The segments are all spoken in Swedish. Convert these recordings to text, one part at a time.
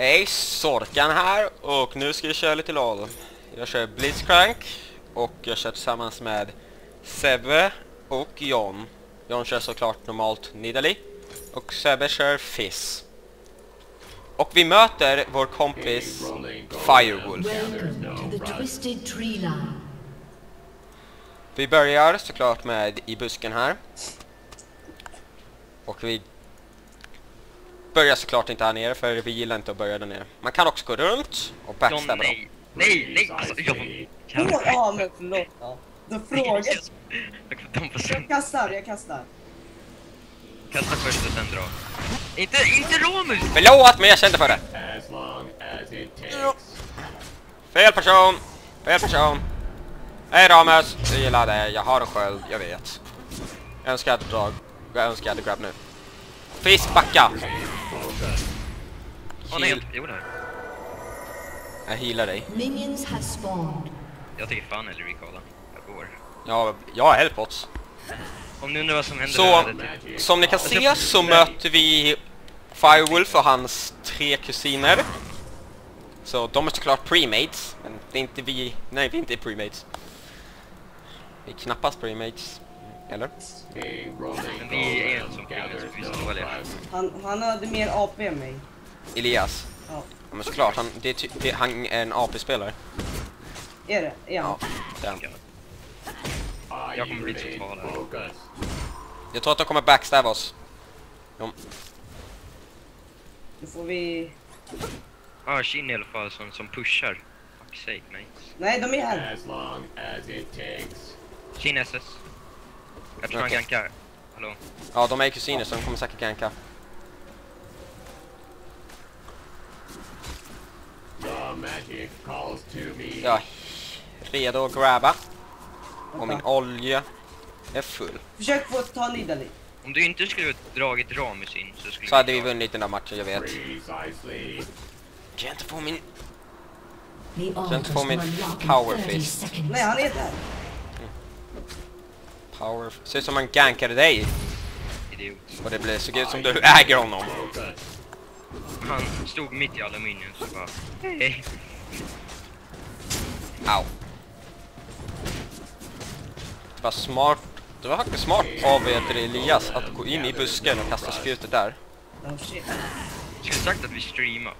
Hej, Sorkan här och nu ska vi köra lite LOL. Jag kör Blitzcrank och jag kör tillsammans med Sebbe och John. John kör såklart normalt Nidalee och Sebbe kör Fizz. Och vi möter vår kompis Firewolf. Vi börjar såklart med i busken här. Och vi börjar såklart inte här nere för vi gillar inte att börja där nere. Man kan också gå runt och backstabba dem. nej. Nej, nej, alltså John. Frå- Ja, men förlåt. Ja. Då frågar jag. kastar, jag kastar. kasta först och sen dra. Inte, inte Romus! Förlåt, men jag kände för det. Fel person! Fel person! Hej Ramus! Jag gillar det, jag har en sköld, jag vet. Jag önskar jag drag. Jag önskar jag hade grab nu. Fisk, backa! Åh nej, Heal. jag, det. Jag healar dig. Minions have spawned. Jag tycker fan eller recalla. Jag går. Ja, jag har helpots. Om ni undrar vad som händer Så, det, som ni kan se så möter vi Firewolf och hans tre kusiner. Så de är såklart premates, men det är inte vi, nej vi är inte premates. Vi är knappast premates, eller? Vi är en som är. Han, han hade mer AP än mig. Elias. Ja. Ja, men såklart, han, det, är det, han är en AP-spelare. Är det? Är han? Ja, den. Jag kommer bli total här. Jag tror att de kommer backstabba oss. Jo, Då får vi... Ah, Shin i alla fall som, som pushar. Fuck sake mates. Nej, de är här. As long as it takes. Shin SS. Jag tror han gankar. Hallå? ja, de är kusiner så de kommer säkert ganka. The magic calls to me. Jag är redo att grabba. Och min olja är full. Försök få ta Nidalee. Om du inte skulle dragit Ramus in så skulle Så hade vi vunnit den där matchen, jag vet. Kan jag inte få min... The inte altars få min unlock in power 30 fist. seconds. Nej, han är där. Power... Ser ut som man gankade dig. Idiot. Och det blir, såg ut som du äger honom. Han stod mitt i aluminium så bara... Hej. Au. Det var smart. Det var faktiskt smart av du, Elias att gå in i busken och kasta spjutet där. Oh shit. Skulle sagt att vi streamar.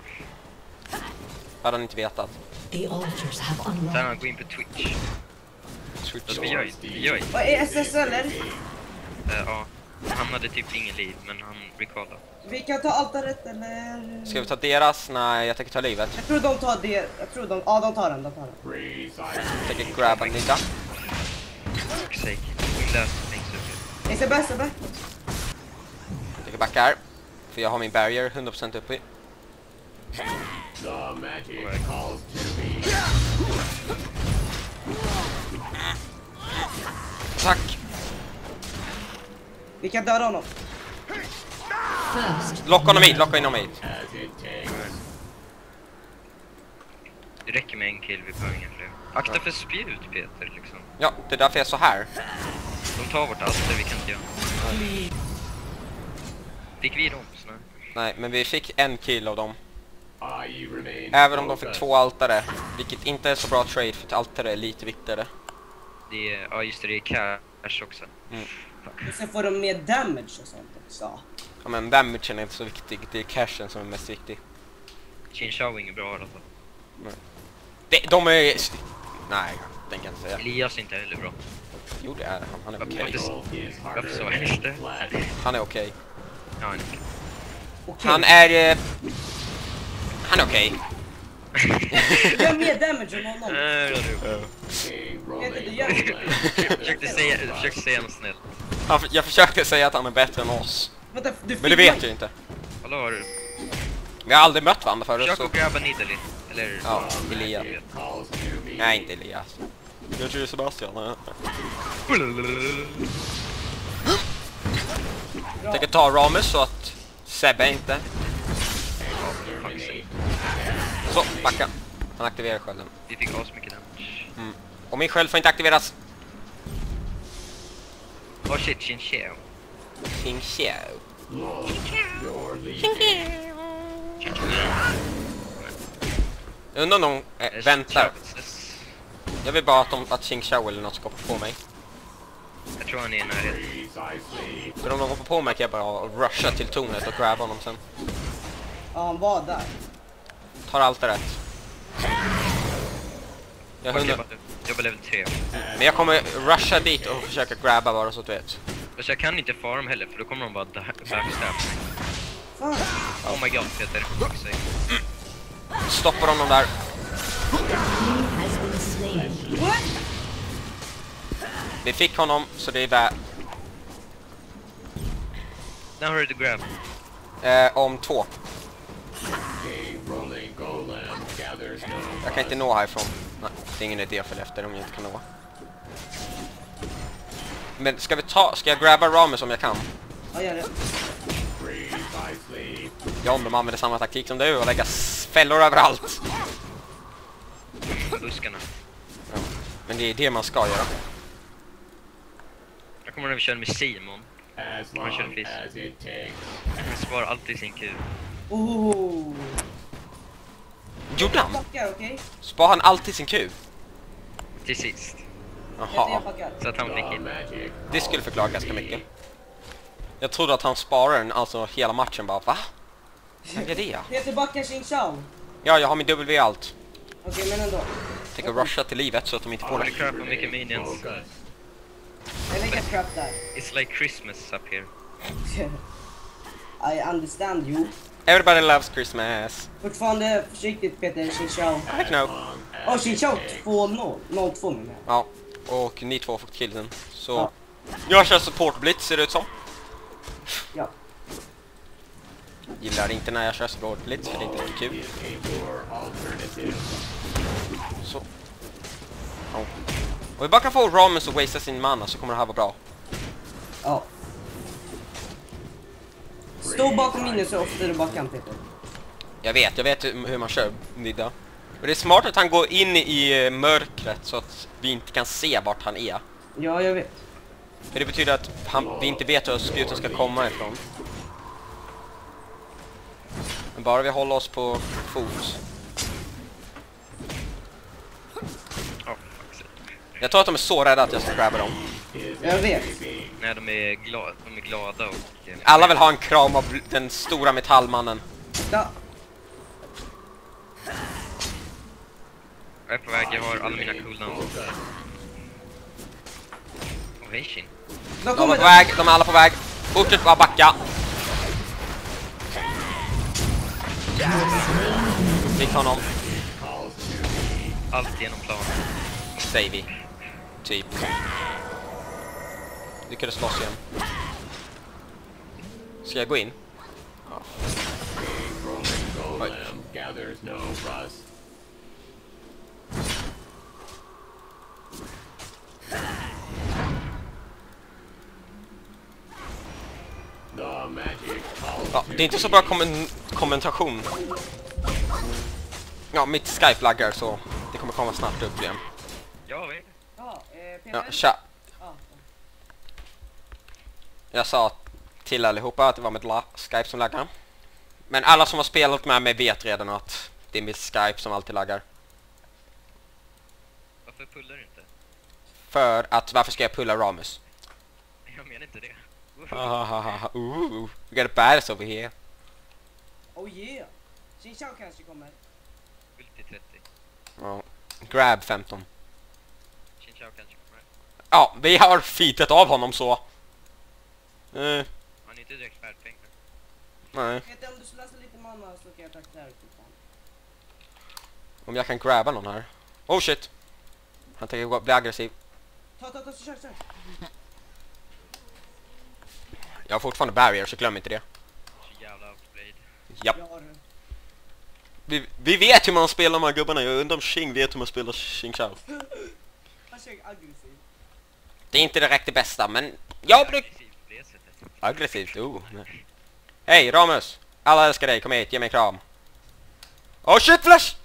Hade han inte vetat. The altars have Sen han går in på Twitch. Switch. Så vi gör. Vi gör. Vad är SS eller? eh, ja. Han hade typ ingen liv, men han recallade. Vi kan ta altaret eller... Ska vi ta deras? Nej, jag tänker ta livet. Jag tror de tar det. Jag tror de... Ja, de tar den. De tar den. Jag tänker grabba Nita. Nej, Sebbe, Sebbe. Jag tänker backa här. För jag har min barrier 100% uppe i. The magic calls Tack! Vi kan döda honom. Locka honom hit, locka in honom hit. Det räcker med en kill, vi behöver inga fler. Akta för spjut Peter, liksom. Ja, det är därför jag är så här. De tar vårt alster, vi kan inte göra Fick vi dem? Så nej. Nej, men vi fick en kill av dem. Även om de fick två altare. Vilket inte är så bra trade för ett altare är lite viktigare. Det är, ja just det, det är cash också. Och sen får de mer damage och sånt också. Ja men damagen är inte så viktig, det är cashen som är mest viktig. Chin Showing är bra i alla fall. De, de är... Nej, den kan jag inte säga. Elias är inte heller bra. Jo det är han, han är okej. Varför, sa jag inte? Han är okej. Ja, han är okej. Okej. Han är... Eh, han är okej. Vi har mer damage än honom. Ja, gör. Jag försökte säga, jag försökte säga något snällt. Han, jag försökte säga att han är bättre än oss. Vänta, du Men det vet jag inte. Hallå, har du? Vi har aldrig mött varandra förut Försök att grabba Nidalee. Eller... Ja, Elias. Nej, inte Elias. Jag tror Sebastian. nej. Jag tänker ta Ramus så att Sebbe inte... Så, backa. Han aktiverar skölden. Vi fick asmycket damage. Och min sköld får inte aktiveras. Oh shit. King Xiao. Cheo. Jag undrar om de Eh, väntar. Jag vill bara att, de, att Xing Xiao eller något ska hoppa på mig. Jag tror han är i närheten. För om de hoppar på mig kan jag bara rusha till tornet och grabba honom sen. Ja, han var där. Tar allt rätt. Jag bara- Jag level 3. Men jag kommer rusha dit och försöka grabba bara så att du vet. Alltså jag kan inte farm heller för då kommer de bara backstab mig. Oh my god Peter, fuck sig. Stoppar honom där. Vi fick honom så det är värt. Now hurry to grab. Eh, om två. Jag kan inte nå härifrån. Nej, det är ingen idé för efter om jag inte kan nå. Men ska vi ta, ska jag grabba Ramus om jag kan? Ja, gör det. Precisely. John, de använder samma taktik som du och lägga fällor överallt. Buskarna. Men det är det man ska göra. Jag kommer när vi kör med Simon. Man kör takes. Han sparar alltid sin kul. Oh. Gjorde han? Spar han alltid sin Q? Till sist. Jag Jaha. Så att han blir magic. det skulle förklara ganska mycket. Jag trodde att han sparar den, alltså hela matchen bara, va? Vad är det? ja? Peter backar Xing Xiao. Ja, jag har min W allt. Okej, men ändå. Tänker rusha till livet så att de inte får det. crap vad mycket minions. Jag lägger crap där. It's like Christmas up here. I understand you. Everybody loves Christmas. Fortfarande försiktigt Peter, Xiao. I know. Åh, oh, Xiao 2-0. 0-2 menar jag. Ja, och ni två har fått killsen. Så Ja. jag kör support blitz ser det ut som. Ja. Gillar inte när jag kör support blitz för det är inte kul. Så. Ja. Om vi bara kan få Ramus att wastea sin mana så kommer det här vara bra. Ja. Stå bakom minus du bara kan Peter. Jag vet, jag vet hur hur man kör Nidda. Men det är smart att han går in i eh, mörkret så att vi inte kan se vart han är. Ja, jag vet. För det betyder att han, vi inte vet var spjuten ska komma ifrån. Men bara vi håller oss på fot. Jag tror att de är så rädda att jag ska grabba dem. Jag vet. Nej, de är, glada, de är glada och... eh, Alla vill ha en kram av den stora metallmannen. Ja. Jag är på väg, jag har alla mina cooldowns. Shin. De De är på väg, de är alla på väg. Fortsätt bara backa. Fick honom, Allt genom planen. säger vi. Typ. Lyckades slåss igen. Ska jag gå in? Calls Ja, det är inte så bra kommen kommentation. Ja, mitt Skype laggar så det kommer komma snabbt upp igen. Ja. Ja. Ja, tja. Ja. Jag sa till allihopa att det var mitt Skype som laggar. Men alla som har spelat med mig vet redan att det är mitt Skype som alltid laggar. Varför pullar du inte? För att varför ska jag pulla Ramus? Jag menar inte det. Hahaha, Ooh, we got a badass over here. Oh yeah. Xiao kanske kommer. Ulti 30. Ja, grab 15. Shin Chao kanske kommer. Ja, vi har fitat av honom så. Han är inte direkt värd pengar. nej, Peter, om du slösar lite mana så kan jag typ fan. om jag kan grabba någon här. Oh shit. Han tänker bli aggressiv. Ta, ta, ta, så kör, kör. Jag har fortfarande barrier så glöm inte det. Jävla outplayed. Japp. Vi, vi vet hur man spelar de här gubbarna. Jag undrar om Xing vet hur man spelar Xing Chao. Han kör aggressiv. Det är inte direkt det bästa, men jag brukar... Aggressivt oh. Hej Ramus! Alla älskar dig, kom hit, ge mig en kram. Oh shit flash!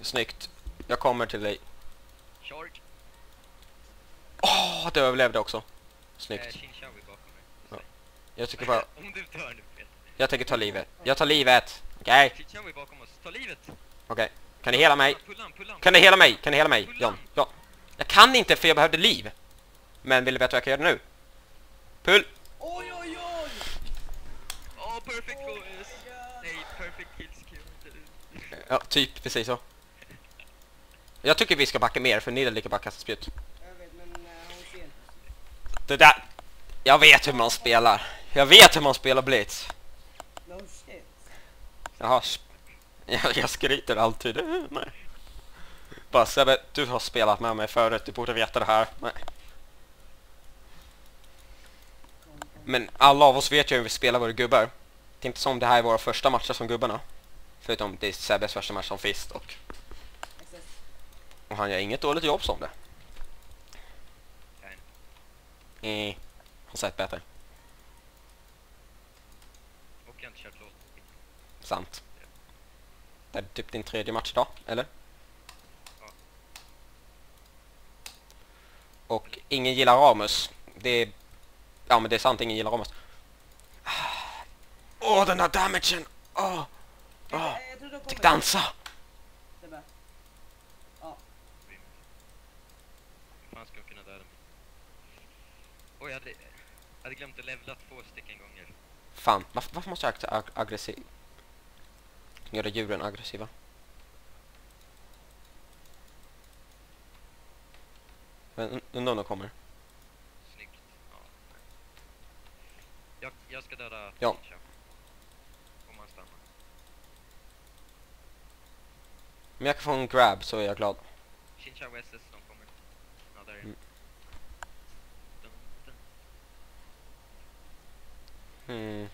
Snyggt. Jag kommer till dig. Åh, du överlevde också. Eh, Snyggt. Mig. Jag tycker bara... Om du dör nu. Jag tänker ta livet. Jag tar livet. Okej, Chichawi bakom oss. Ta livet! okej. Kan ni hela mig? Kan ni hela mig? Kan ni hela mig? John, ja. Jag kan inte för jag behövde liv. Men vill du veta vad jag kan göra nu? Pull! Oj, oj, oj! Åh, perfect boys! Nej, perfect kills kill. Ja, typ precis så. Jag tycker vi ska backa mer för Nidal lika bara kasta spjut. Jag vet, men uh, hon ser inte. Det där... Jag vet hur man spelar. Jag vet hur man spelar Blitz. No shit. Jaha, jag, jag skryter alltid. Nej. Bara Sebbe, du har spelat med mig förut, du borde veta det här. Nej. Men alla av oss vet ju hur vi spelar våra gubbar. Det är inte som det här är våra första matcher som gubbarna. Förutom det är Sebbes första match som Fist och, och han gör inget dåligt jobb som det. Nej. Eh, har sett bättre. Och jag har inte kört låt. Sant. Det är typ din tredje match idag, eller? Ja. Och ingen gillar Ramus. Det är... Ja men det är sant, ingen gillar Ramus. Åh, den där damagen! Åh! De Fick kommer. dansa! Fan ska jag kunna döda mig? Oj, jag hade, jag hade glömt att levla två stycken gånger. Fan, varför, varför måste jag akta ag aggressiv? Göra djuren aggressiva. Men un- undrar om de kommer. Snyggt. Ja. Jag, ska döda Ja. Om han stannar. Om jag kan få en grab så är jag glad. Chincha och SS, de kommer. Ja, där är Mm. dun, dun. Hmm.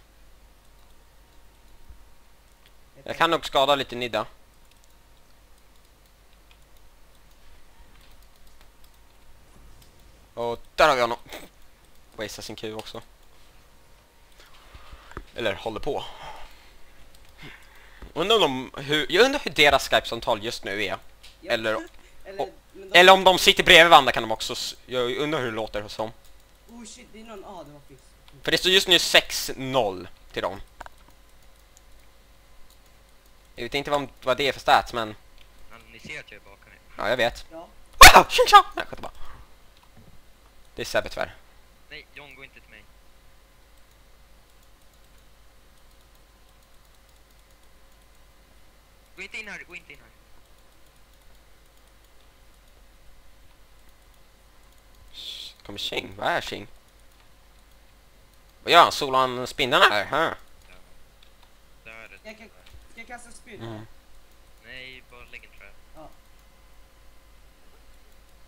Jag kan nog skada lite Nidda. Och där har vi honom. Wastea sin Q också. Eller håller på. Undrar om de, hur, jag undrar hur deras Skype-samtal just nu är. Ja. Eller, Eller, och- de, eller om de sitter bredvid varandra kan de också... Jag undrar hur det låter hos dem. Oh shit, det är någon... Ah, det var fisk. För det står just nu 6-0 till dem. Jag vet inte vad, vad det är för stats men... Men ni ser att jag är bakom er. Ja, jag vet. Ja. Ah, tjing tjong! Nej, bara. Det är Sebbe tyvärr. Nej, John, gå inte till mig. Gå inte in här, gå inte in här. Kommer Tjing? Vad är Tjing? Vad gör han? Solar han spindeln här? Huh? Där är det. Jag kan- Ska jag kasta spjut? Mm. Nej, bara lägg en trap.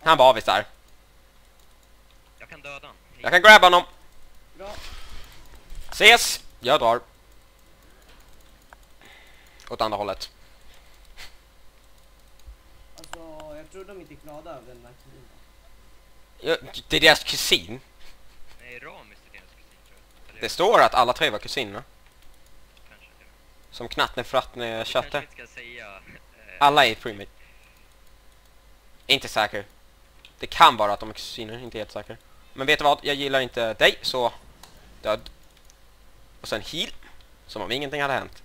Han var avis där. Jag kan döda. Hej. Jag kan grabba honom. Bra. Ses! Jag drar. Åt andra hållet. Alltså, jag tror de inte är glada över den här killen. Ja, Det är deras kusin. Nej, Ramis är deras kusin tror jag. Eller Det står att alla tre var kusiner. kanske. ja. Som Knattne, Frattne, Vi kanske Kötte. inte ska säga... eh, Alla är premade. Inte säker. Det kan vara att de är kusiner, inte helt säker. Men vet du vad? Jag gillar inte dig, så... Död. Och sen heal. Som om ingenting hade hänt.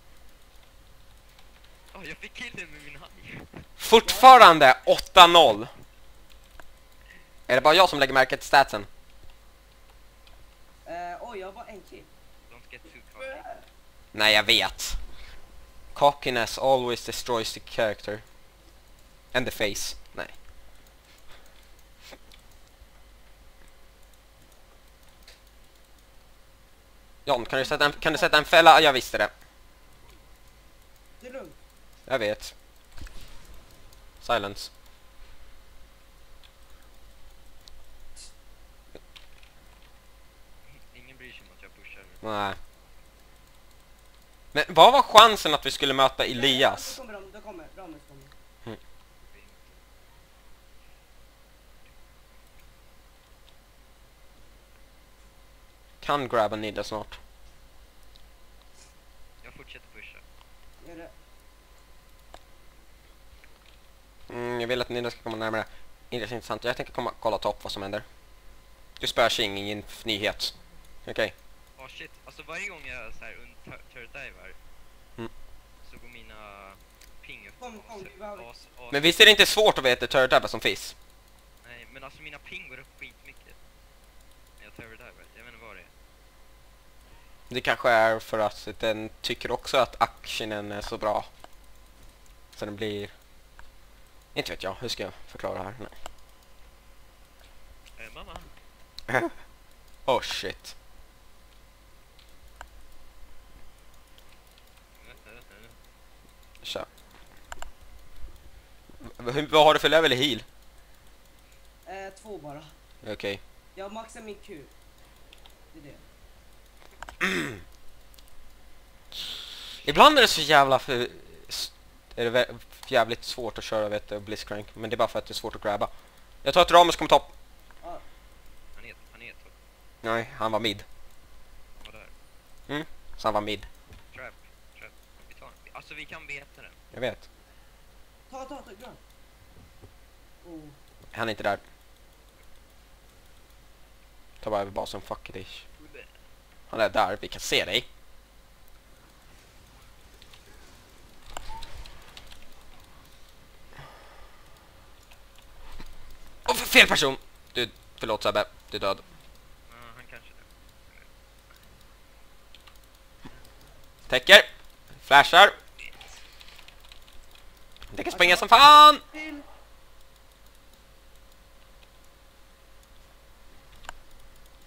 Åh, jag fick killen med min. Fortfarande 8-0. Är det bara jag som lägger märke till statsen? Eh, oj, jag bara en kill. Nej, jag vet. Cockiness always destroys the character. And the face. Nej. John, kan du sätta en, kan du sätta en fälla? Jag visste det. Det är lugnt. Jag vet. Silence. Ingen bryr sig om att jag pushar. Nej. Men vad var chansen att vi skulle möta Elias? Då kommer de, då kommer, Ramus kommer. Kan grabba Nidda snart. Jag fortsätter pusha. Gör det. Mm, jag vill att Nidda ska komma närmare. Inte så intressant. Jag tänker komma kolla topp vad som händer. Du spöar Tjing, ingen nyhet. Okej. Åh shit, alltså varje gång jag så här un- turret divar Mm. så går mina ping upp Kom, kom, as- as- Men visst är det inte svårt att veta turret som finns? Nej, men alltså mina ping går upp skitmycket. När jag turret divar, jag vet inte vad det är. Det kanske är för att den tycker också att actionen är så bra. Så den blir... Inte vet jag, hur ska jag förklara det här? Nej. Eh, mamma? Oh shit. V- hur- vad har du för level i heal? Eh, två bara. Okej. Jag maxar min Q. Det är det. Ibland är det så jävla för... Är det jävligt svårt att köra vet du, Blitzcrank. Men det är bara för att det är svårt att grabba. Jag tror att Ramus kommer topp. Ja, Han är, han är topp. Nej, han var mid. Han var där. Så han var mid. Trap, trap. Vi tar den. Alltså vi kan veta den. Jag vet. ta, ta, ta, grön. Oh. Han är inte där. Ta bara över basen, fuck it ish. Han är där, vi kan se dig. Fel person! Du, förlåt Sebbe, du är död. Täcker. Flashar. Det kan springa som fan!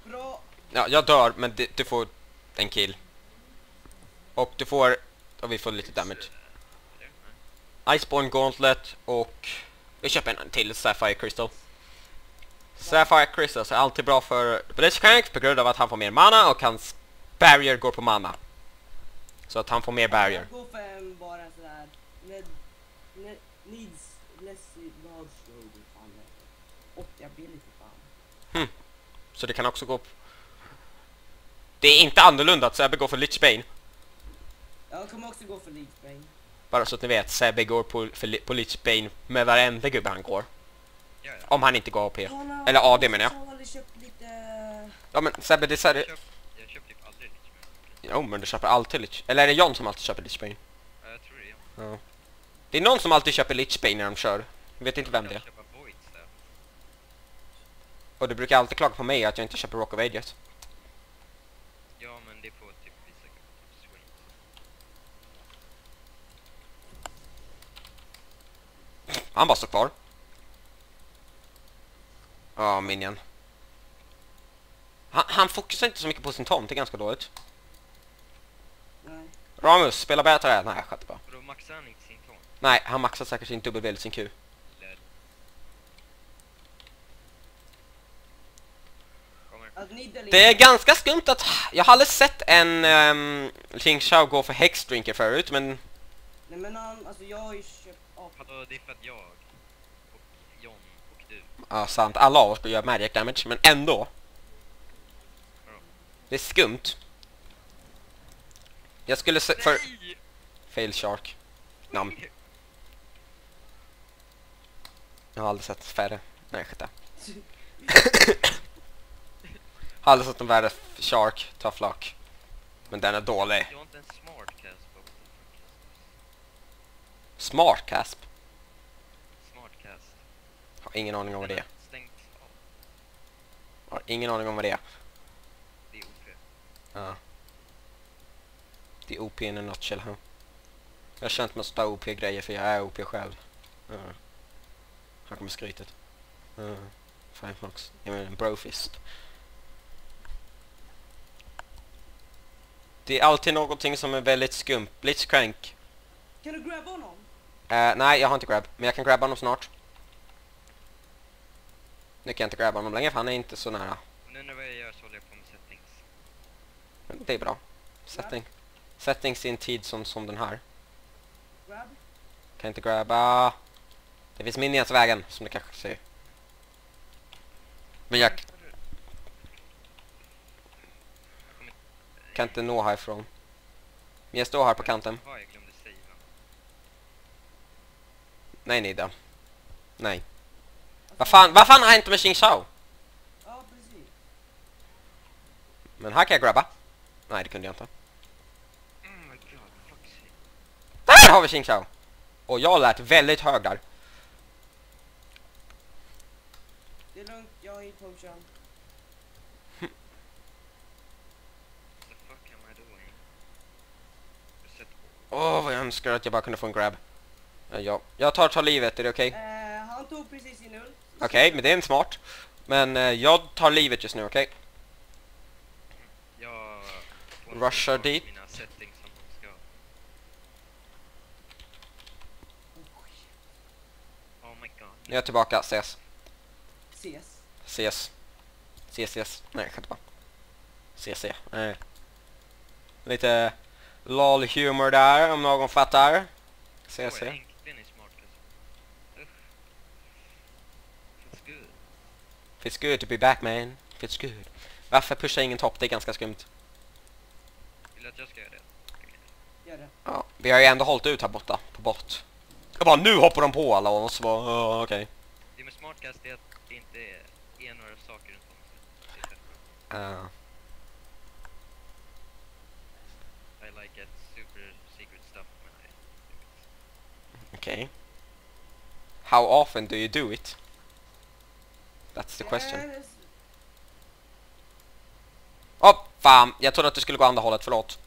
Bra. Ja, jag dör, men det, du får en kill. Och du får... Och vi får lite damage. Iceborne Gauntlet och... Vi köper en till Sapphire Crystal. Sapphire Crystals är alltid bra för Blitzcrank på grund av att han får mer mana och hans barrier går på mana. Så att han får mer barrier. Jag går för en bara en sån här... Ned, ned, needs less large road. Fan. det heter. 80 ability fan. Så det kan också gå... Det är inte annorlunda att Sebbe går för Lich Bane. Jag kommer också gå för League Bane. Bara så att ni vet, Sebbe går på, för, på Lich Bane med varenda gubbe han går. Ja, ja. Om han inte går AP. Har- Eller AD menar jag. Lite... Ja men Sebbe, det är så här, Jag köpt, jag köpt typ aldrig. Jo men du köper alltid Lich... Eller är det John som alltid köper Lich Bane? Ja, jag tror det. Ja. Ja. Det är någon som alltid köper Lich Bane när de kör. Jag vet inte vem det är. Och du brukar alltid klaga på mig att jag inte köper Rock of Ages. Ja, men det är på typ vissa typ. Han bara står kvar. Ja, minion. Han, han fokuserar inte så mycket på sin tomt, det är ganska dåligt. Nej. Ramus, spela bättre. Nej, jag skötte bara. Då maxar han inte sin ton. Nej, han maxar säkert sin W eller sin Q. Det är ganska skumt att... Jag har aldrig sett en um, Shao gå för Hexdrinker förut, men... Nej men han, alltså jag har ju köpt... Vadå, det är för att jag och John och du. Ja, sant. Alla av oss gör magic damage, men ändå. Det är skumt. Jag skulle se... För... Fail Shark. Namn. Jag har aldrig sett färre. Nej, skita. har aldrig sett en värre Shark ta flock. Men den är dålig. Har inte en? Smart Casp. Ingen aning om vad det är. Stängt av. Har ingen aning om vad det är. Det är OP. Ja. Det är OP in a nutshell. Huh? Jag har känt mig sådär OP-grejer för jag är OP själv. Ja. Här kommer skrytet. Ja. Firefox. Jag menar en brofist. Det är alltid någonting som är väldigt skumt. Blitzcrank. Kan du grabba honom? Eh, nej, jag har inte grab. Men jag kan grabba honom snart. Nu kan jag inte grabba honom längre för han är inte så nära. Nu när jag gör så håller jag på med settings. Det är bra. Setting. Settings i en tid som, som den här. Grab? Kan inte grabba. Det finns minions vägen som du kanske ser. Men jag kan inte nå härifrån. Men jag står här på kanten. Nej Nida. Nej. Vad fan, vad fan har hänt med Xing Shao? Ja, precis. Men här kan jag grabba. Nej, det kunde jag inte. Oh sake. Där har vi Xing Chao! Och jag lät väldigt hög där. Det är lugnt, jag har hit potion. Åh, vad jag önskar att jag bara kunde få en grab. Ja, ja. Jag tar, tar livet, är det okej? Eh, han tog precis sin ult. Okej, men det är inte smart. Men eh, jag tar livet just nu, okej? Jag... får Rushar dit. Mina settings som de ska. Oh my god. Nu är jag tillbaka, ses. Ses. Ses. Ses, ses. Nej, skämt bara. CC. Nej. Lite lol humor där, om någon fattar. CC. Oj, äntligen är smart alltså. Usch. Feels good. Feels good to be back man. Feels good. Varför pushar ingen topp? Det är ganska skumt. Vill att jag ska göra det? Gör det. Ja, vi har ju ändå hållit ut här borta, på bort. Jag bara, nu hoppar de på alla och så bara, ja, okej. Det med smartcast är att det inte är, några saker runt om. Uh, I like it super secret stuff okej. How often do you do it? That's the question. Åh, oh, fan! Jag trodde att du skulle gå andra hållet, förlåt.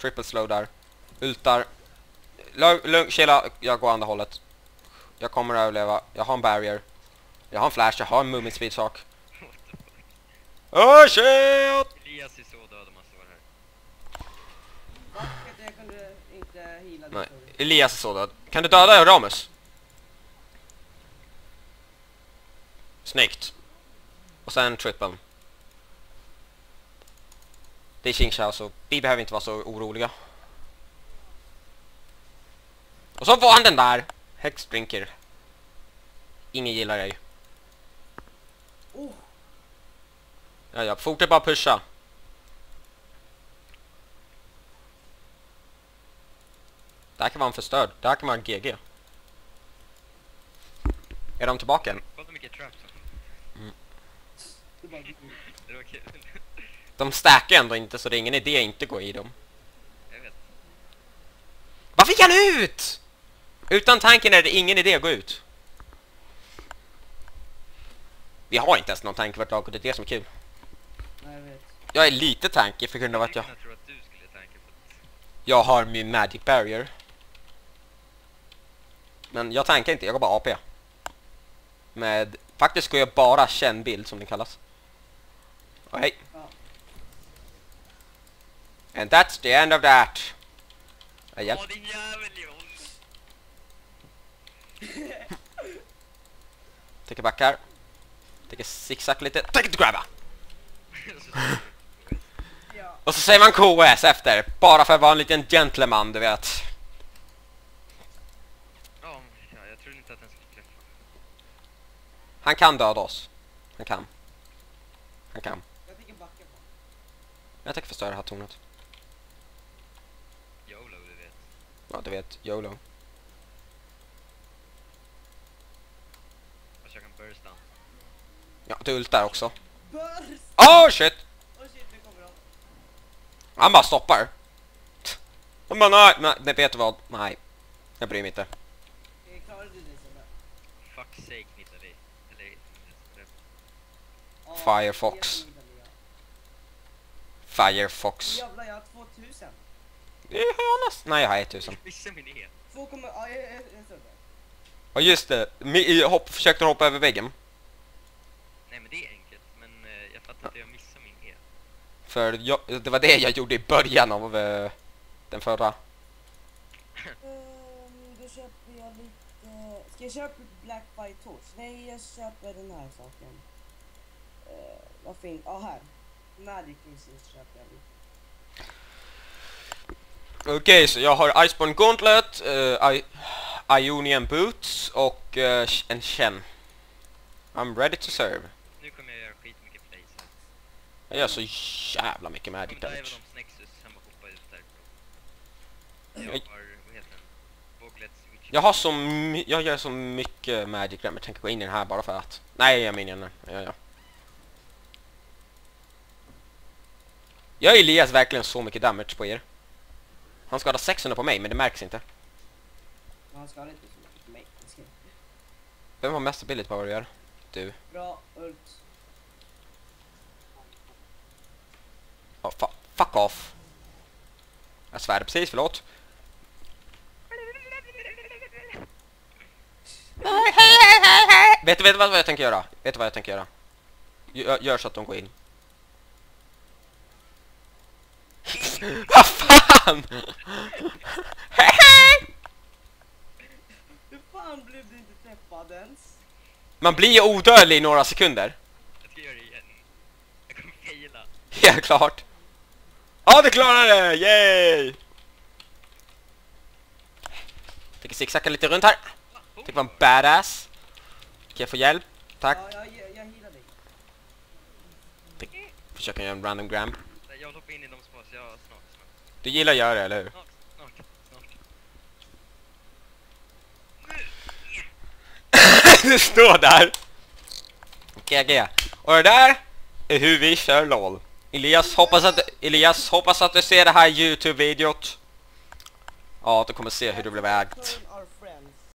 Triple slow där. Ultar. Lugn, lugn, chilla. Jag går andra hållet. Jag kommer att överleva. Jag har en barrier. Jag har en flash, jag har en movement speed sak. What the fuck? Oh shit! Elias är så död om man står här. Vackert, jag kunde inte heala Nej. Elias är så död. Kan du döda Ramus? Snyggt. Och sen trippen. Det är Xing så vi behöver inte vara så oroliga. Och så var han den där! Hexdrinker. Ingen gillar dig. Oh, Ja, ja, fortsätt bara pusha. Det här kan vara en förstörd. Det här kan vara en GG. Är de tillbaka än? Kolla hur mycket traps som det var kul. De stackar ändå inte så det är ingen idé att inte gå i dem. Jag vet. Varför gick han ut? Utan tanken är det ingen idé att gå ut. Vi har inte ens någon tank i vårt lag och det är det som är kul. Nej, jag vet. Jag är lite tanke för grund av att jag, Jag tror att du skulle på jag har min magic barrier. Men jag tankar inte, jag går bara AP. Med, faktiskt går jag bara kännbild som det kallas. Och hej. Ja. And that's the end of that. Ja, hjälp. Åh din jävel John! Tänker backar. Tänker zigzag lite. Tänker grabba. Ja. Och så säger man KS efter. Bara för att vara en liten gentleman, du vet. Ja, ja, jag trodde inte att den skulle träffa. Han kan döda oss. Han kan. Han kan. Jag tänker backa på. Jag tänker förstöra det här tornet. YOLO, du vet. Ja, du vet. YOLO. Fast jag kan bursta. Ja, du ultar också. Burst! Oh shit! Oh shit, nu kommer de. Han bara stoppar. Han bara nej, nej, nej, vet du vad? Nej. Jag bryr mig inte. Du det Sebbe? Fuck sake, Nittali. Eller... Firefox. det är Nidali, ja. Firefox. Jävlar, jag har 2000. Det är hörnas. Nej, jag har 1000. Missa min E. 2, ja, jag, jag, jag såg det. Och just det, mi- i hopp, försökte hoppa över väggen. Nej men det är enkelt. Men eh, jag fattar att jag missar min E. För jag, det var det jag gjorde i början av eh, den förra. Um, då köper jag lite... Ska jag köpa Black Fight Torch? Nej, jag köper den här saken. Uh, vad fint. Ja, här. Resist köper. Okej, så jag har Iceborne Gauntlet, eh, I Ionian Boots och eh, en Shen. I'm ready to serve. Nu kommer jag göra skitmycket plays här. Jag gör så jävla mycket Jag magic kommer diva damage. Jag- har, vad heter den? Voglets Witch. Jag har så jag gör så mycket magic damage. Jag tänker gå in i den här bara för att. Nej, jag menar. Ja, ja. Gör Elias verkligen så mycket damage på er? Han skadar 600 på mig, men det märks inte. Han skadar inte så mycket på mig. Vem har mest ability power att göra? Du. Bra, ult. Oh, fu fuck off. Jag svär precis, förlåt. Vet du vet du vad jag tänker göra? Vet du vad jag tänker göra? Gör, gör så att de går in. Vad fan! Hur fan blev du inte träffad ens? Man blir ju odödlig i några sekunder. Jag ska göra det igen. Jag kommer faila. Helt klart. Ja, du klarade det! Yay! Fick zigzacka lite runt här. Fick vara en badass. Kan jag få hjälp? Tack. Ja, jag, jag, jag healar dig. Försöker göra en random gram. Jag vill hoppa in i de jag snart, snart, Du gillar att göra det, eller hur? snart, snart, snart. du står där! GG. Och det där är hur vi kör LOL. Elias hoppas att, Elias hoppas att du ser det här Youtube-videot. Ja, du kommer se hur du blev ägt.